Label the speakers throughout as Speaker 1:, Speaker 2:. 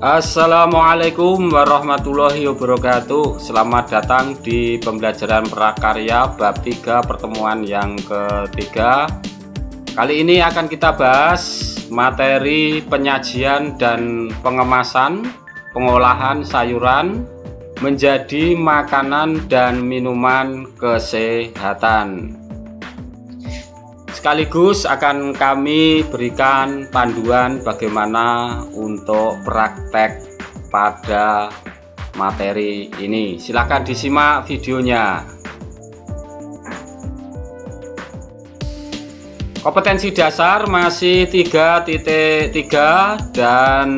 Speaker 1: Assalamualaikum warahmatullahi wabarakatuh. Selamat datang di pembelajaran prakarya bab 3 pertemuan yang ketiga. Kali ini akan kita bahas materi penyajian dan pengemasan pengolahan sayuran menjadi makanan dan minuman kesehatan sekaligus akan kami berikan panduan bagaimana untuk praktek pada materi ini. Silahkan disimak videonya. Kompetensi dasar masih 3.3 dan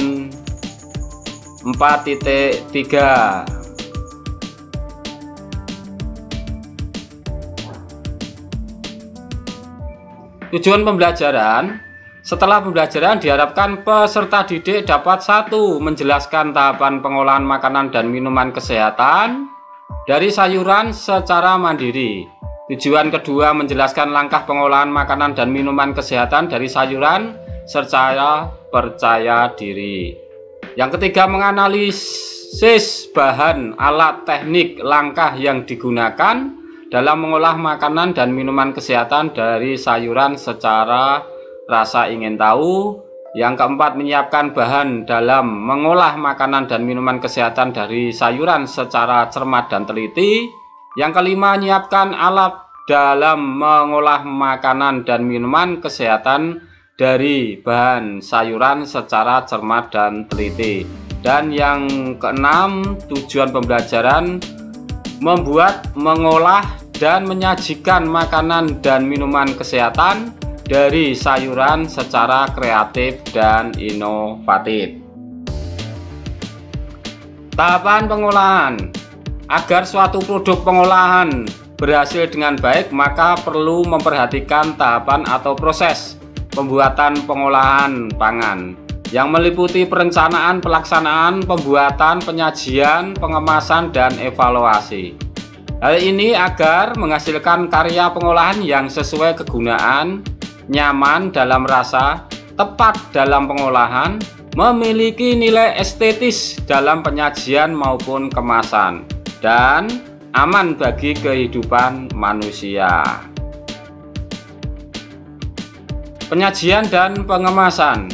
Speaker 1: 4.3 Tujuan pembelajaran setelah pembelajaran diharapkan peserta didik dapat satu menjelaskan tahapan pengolahan makanan dan minuman kesehatan dari sayuran secara mandiri. Tujuan kedua menjelaskan langkah pengolahan makanan dan minuman kesehatan dari sayuran secara percaya diri. Yang ketiga menganalisis bahan, alat, teknik, langkah yang digunakan dalam mengolah makanan dan minuman kesehatan dari sayuran secara rasa ingin tahu. Yang keempat, menyiapkan bahan dalam mengolah makanan dan minuman kesehatan dari sayuran secara cermat dan teliti. Yang kelima, menyiapkan alat dalam mengolah makanan dan minuman kesehatan dari bahan sayuran secara cermat dan teliti. Dan yang keenam, tujuan pembelajaran membuat, mengolah, dan menyajikan makanan dan minuman kesehatan dari sayuran secara kreatif dan inovatif. Tahapan pengolahan Agar suatu produk pengolahan berhasil dengan baik, maka perlu memperhatikan tahapan atau proses pembuatan pengolahan pangan yang meliputi perencanaan, pelaksanaan, pembuatan, penyajian, pengemasan, dan evaluasi. Hal ini agar menghasilkan karya pengolahan yang sesuai kegunaan, nyaman dalam rasa, tepat dalam pengolahan, memiliki nilai estetis dalam penyajian maupun kemasan, dan aman bagi kehidupan manusia. Penyajian dan pengemasan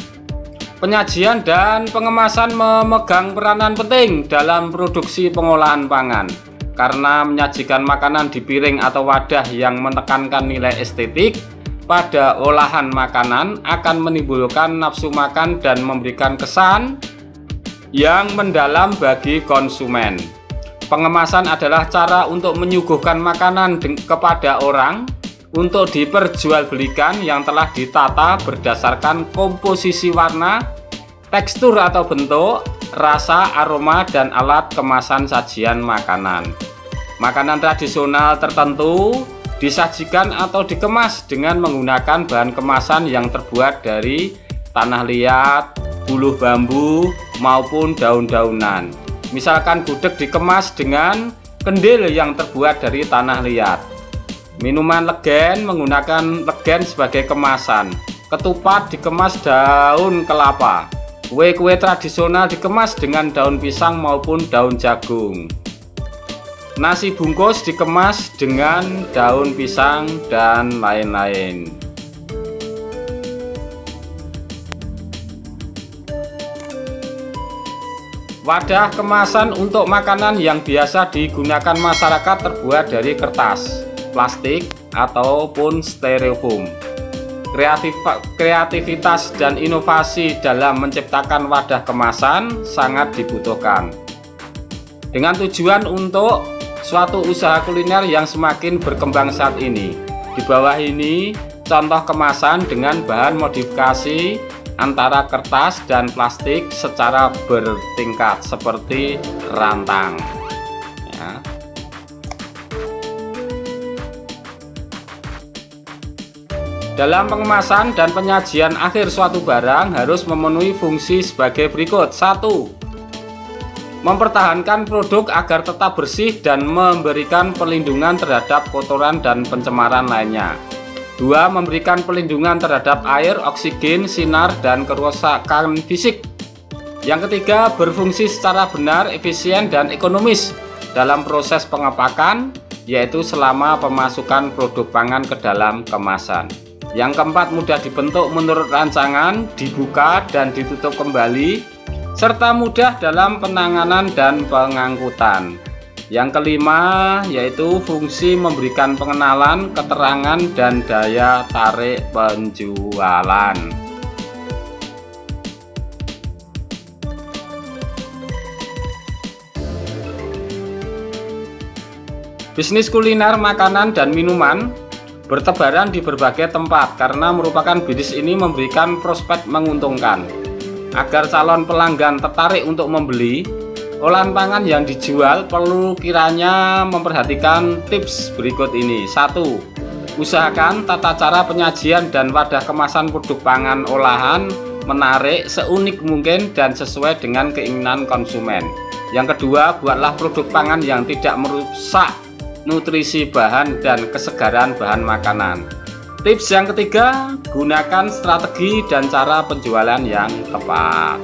Speaker 1: Penyajian dan pengemasan memegang peranan penting dalam produksi pengolahan pangan karena menyajikan makanan di piring atau wadah yang menekankan nilai estetik pada olahan makanan akan menimbulkan nafsu makan dan memberikan kesan yang mendalam bagi konsumen. Pengemasan adalah cara untuk menyuguhkan makanan kepada orang untuk diperjualbelikan yang telah ditata berdasarkan komposisi warna, tekstur atau bentuk, rasa, aroma, dan alat kemasan sajian makanan. Makanan tradisional tertentu disajikan atau dikemas dengan menggunakan bahan kemasan yang terbuat dari tanah liat, buluh bambu, maupun daun-daunan. Misalkan gudeg dikemas dengan kendil yang terbuat dari tanah liat. Minuman legen menggunakan legen sebagai kemasan. Ketupat dikemas daun kelapa. Kue-kue tradisional dikemas dengan daun pisang maupun daun jagung. Nasi bungkus dikemas dengan daun pisang dan lain-lain. Wadah kemasan untuk makanan yang biasa digunakan masyarakat terbuat dari kertas, plastik, ataupun styrofoam. kreativitas dan inovasi dalam menciptakan wadah kemasan sangat dibutuhkan. Dengan tujuan untuk suatu usaha kuliner yang semakin berkembang saat ini. Di bawah ini contoh kemasan dengan bahan modifikasi antara kertas dan plastik secara bertingkat seperti rantang. Ya. Dalam pengemasan dan penyajian akhir suatu barang harus memenuhi fungsi sebagai berikut. 1 mempertahankan produk agar tetap bersih dan memberikan perlindungan terhadap kotoran dan pencemaran lainnya. 2. Memberikan perlindungan terhadap air, oksigen, sinar, dan kerusakan fisik. Yang ketiga, berfungsi secara benar, efisien, dan ekonomis dalam proses pengepakan, yaitu selama pemasukan produk pangan ke dalam kemasan. Yang keempat, mudah dibentuk menurut rancangan, dibuka dan ditutup kembali, serta mudah dalam penanganan dan pengangkutan. Yang kelima yaitu fungsi memberikan pengenalan, keterangan, dan daya tarik penjualan. Bisnis kuliner, makanan, dan minuman bertebaran di berbagai tempat karena merupakan bisnis ini memberikan prospek menguntungkan. Agar calon pelanggan tertarik untuk membeli, olahan pangan yang dijual perlu kiranya memperhatikan tips berikut ini. Satu, Usahakan tata cara penyajian dan wadah kemasan produk pangan olahan menarik, seunik mungkin dan sesuai dengan keinginan konsumen. Yang kedua, buatlah produk pangan yang tidak merusak nutrisi bahan dan kesegaran bahan makanan. Tips yang ketiga, gunakan strategi dan cara penjualan yang tepat.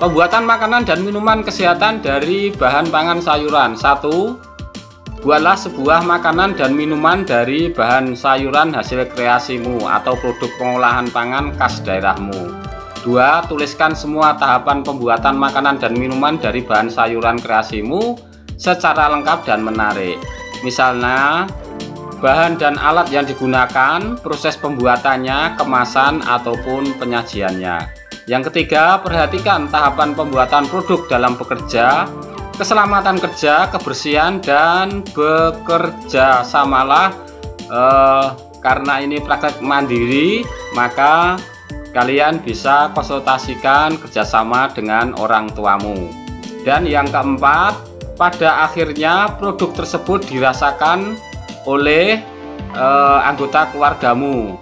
Speaker 1: Pembuatan makanan dan minuman kesehatan dari bahan pangan sayuran. Satu, Buatlah sebuah makanan dan minuman dari bahan sayuran hasil kreasimu atau produk pengolahan pangan khas daerahmu. Dua, Tuliskan semua tahapan pembuatan makanan dan minuman dari bahan sayuran kreasimu secara lengkap dan menarik. Misalnya, bahan dan alat yang digunakan, proses pembuatannya, kemasan ataupun penyajiannya. Yang ketiga, perhatikan tahapan pembuatan produk dalam bekerja, keselamatan kerja, kebersihan, dan bekerja samalah eh, karena ini praktek mandiri, maka kalian bisa konsultasikan kerjasama dengan orang tuamu. Dan yang keempat, pada akhirnya produk tersebut dirasakan oleh eh, anggota keluargamu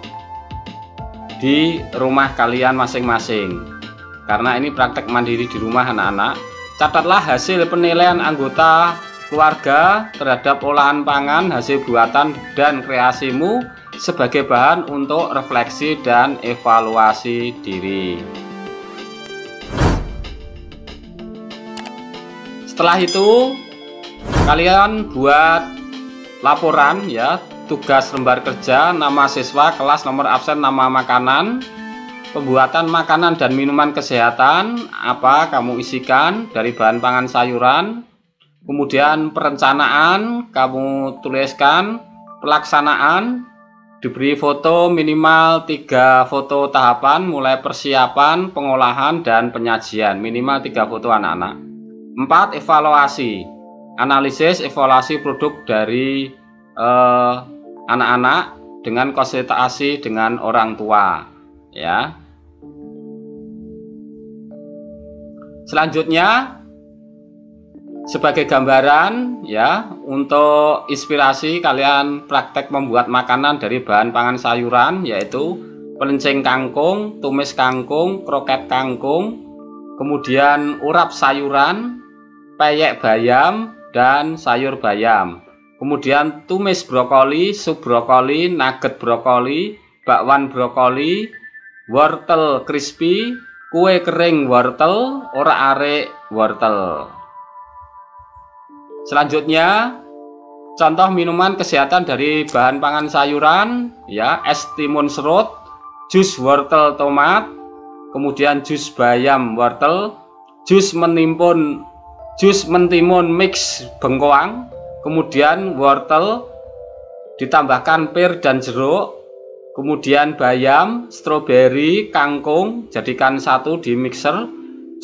Speaker 1: di rumah kalian masing-masing karena ini praktek mandiri di rumah anak-anak catatlah hasil penilaian anggota keluarga terhadap olahan pangan hasil buatan dan kreasimu sebagai bahan untuk refleksi dan evaluasi diri. Setelah itu kalian buat laporan ya tugas lembar kerja, nama siswa, kelas, nomor absen, nama makanan, pembuatan makanan dan minuman kesehatan, apa kamu isikan dari bahan pangan sayuran, kemudian perencanaan, kamu tuliskan, pelaksanaan, diberi foto minimal tiga foto tahapan mulai persiapan, pengolahan, dan penyajian, minimal tiga foto anak-anak. Empat, evaluasi, analisis evaluasi produk dari eh, anak-anak dengan konsultasi dengan orang tua ya selanjutnya sebagai gambaran ya untuk inspirasi kalian praktek membuat makanan dari bahan pangan sayuran yaitu pelenceng kangkung, tumis kangkung, kroket kangkung, kemudian urap sayuran, peyek bayam dan sayur bayam. Kemudian tumis brokoli, sup brokoli, nugget brokoli, bakwan brokoli, wortel crispy, kue kering wortel, ora arek wortel. Selanjutnya, contoh minuman kesehatan dari bahan pangan sayuran, ya, es timun serut, jus wortel tomat, kemudian jus bayam wortel, jus menimpun, jus mentimun mix bengkoang, kemudian wortel ditambahkan pir dan jeruk kemudian bayam, stroberi, kangkung jadikan satu di mixer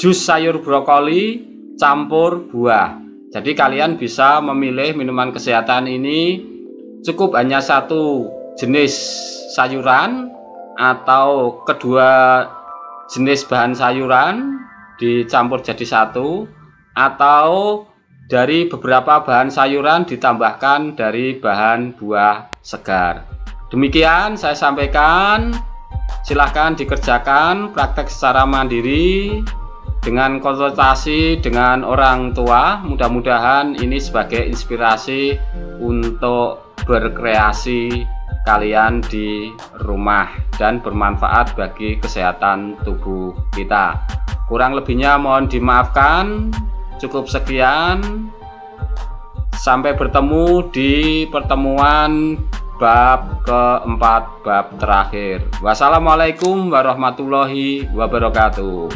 Speaker 1: jus sayur brokoli campur buah jadi kalian bisa memilih minuman kesehatan ini cukup hanya satu jenis sayuran atau kedua jenis bahan sayuran dicampur jadi satu atau dari beberapa bahan sayuran ditambahkan dari bahan buah segar. Demikian saya sampaikan. silahkan dikerjakan praktek secara mandiri dengan konsultasi dengan orang tua. Mudah-mudahan ini sebagai inspirasi untuk berkreasi kalian di rumah dan bermanfaat bagi kesehatan tubuh kita. Kurang lebihnya mohon dimaafkan. Cukup sekian. Sampai bertemu di pertemuan bab keempat bab terakhir. Wassalamualaikum warahmatullahi wabarakatuh